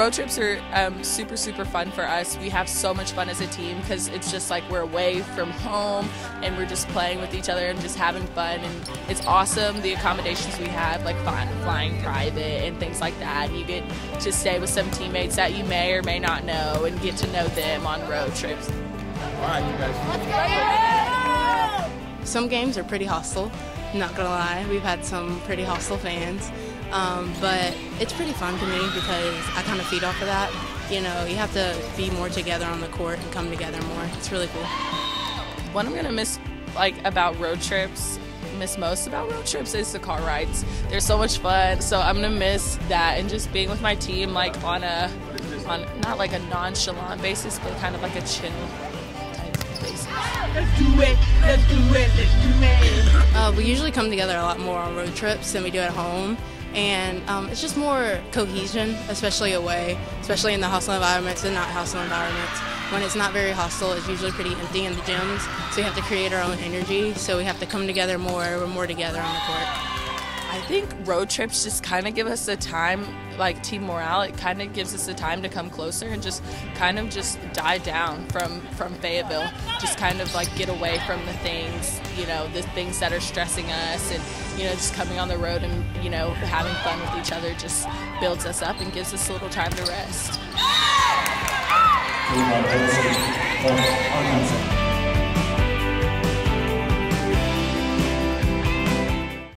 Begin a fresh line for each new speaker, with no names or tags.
road trips are um, super super fun for us. We have so much fun as a team because it's just like we're away from home and we're just playing with each other and just having fun and it's awesome. The accommodations we have, like flying private and things like that, and you get to stay with some teammates that you may or may not know and get to know them on road trips.
All right, you guys.
Some games are pretty hostile. Not gonna lie, we've had some pretty hostile fans. Um, but it's pretty fun to me because I kind of feed off of that. You know, you have to be more together on the court and come together more. It's really cool.
What I'm gonna miss, like about road trips, miss most about road trips is the car rides. They're so much fun. So I'm gonna miss that and just being with my team, like on a, on not like a nonchalant basis, but kind of like a chill type basis.
Let's do it.
Uh, we usually come together a lot more on road trips than we do at home and um, it's just more cohesion, especially away, especially in the hostile environments and not hostile environments. When it's not very hostile, it's usually pretty empty in the gyms, so we have to create our own energy. So we have to come together more. We're more together on the court.
I think road trips just kind of give us the time, like team morale. It kind of gives us the time to come closer and just kind of just die down from from Fayetteville. Just kind of like get away from the things, you know, the things that are stressing us, and you know, just coming on the road and you know having fun with each other just builds us up and gives us a little time to rest.